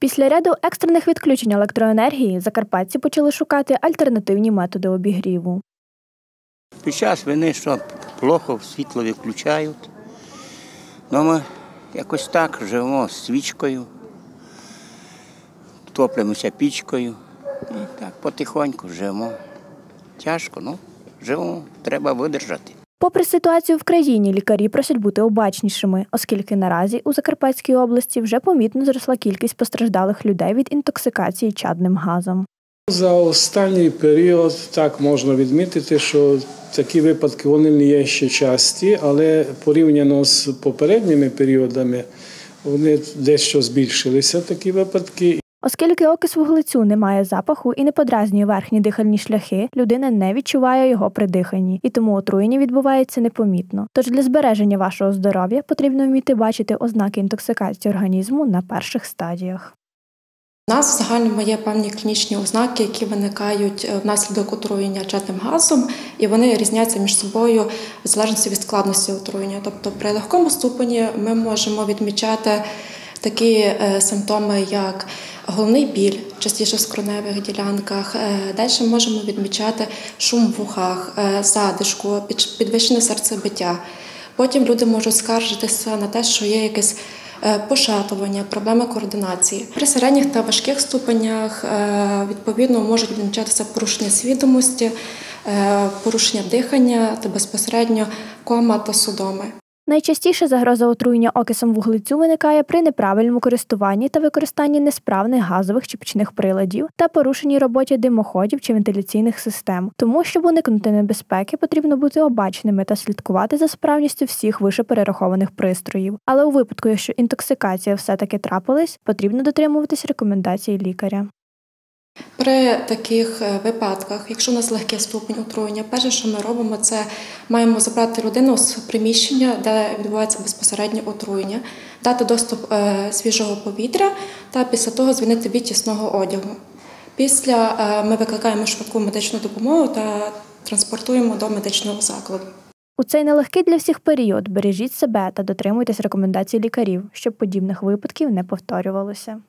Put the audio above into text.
Після ряду екстрених відключень електроенергії закарпатці почали шукати альтернативні методи обігріву. Під час війни, що плохо світло виключають. Ну, ми якось так живемо свічкою, топлимося пічкою. І так потихоньку живемо. Тяжко, ну, живемо, треба видержати. Попри ситуацію в країні, лікарі просять бути обачнішими, оскільки наразі у Закарпатській області вже помітно зросла кількість постраждалих людей від інтоксикації чадним газом. За останній період так можна відмітити, що такі випадки вони не є ще часті, але порівняно з попередніми періодами вони дещо збільшилися такі випадки. Оскільки окис вуглецю не має запаху і не подразнює верхні дихальні шляхи, людина не відчуває його при диханні, і тому отруєння відбувається непомітно. Тож для збереження вашого здоров'я потрібно вміти бачити ознаки інтоксикації організму на перших стадіях. У нас в загальному є певні клінічні ознаки, які виникають е, внаслідок отруєння чадним газом, і вони різняться між собою в залежності від складності отруєння. Тобто при легкому ступені ми можемо відмічати такі е, симптоми, як головний біль, частіше в скроневих ділянках. Е, Далі можемо відмічати шум в вухах, задишку, підвищене серцебиття. Потім люди можуть скаржитися на те, що є якесь пошатування, проблеми координації. При середніх та важких ступенях відповідно можуть відмічатися порушення свідомості, порушення дихання та безпосередньо кома та судоми. Найчастіше загроза отруєння окисом вуглецю виникає при неправильному користуванні та використанні несправних газових чи пічних приладів та порушеній роботі димоходів чи вентиляційних систем. Тому, щоб уникнути небезпеки, потрібно бути обачними та слідкувати за справністю всіх вище перерахованих пристроїв. Але у випадку, якщо інтоксикація все-таки трапилась, потрібно дотримуватись рекомендацій лікаря. При таких випадках, якщо у нас легкий ступінь отруєння, перше, що ми робимо, це маємо забрати людину з приміщення, де відбувається безпосереднє отруєння, дати доступ свіжого повітря та після того звільнити від тісного одягу. Після ми викликаємо швидку медичну допомогу та транспортуємо до медичного закладу. У цей нелегкий для всіх період бережіть себе та дотримуйтесь рекомендацій лікарів, щоб подібних випадків не повторювалося.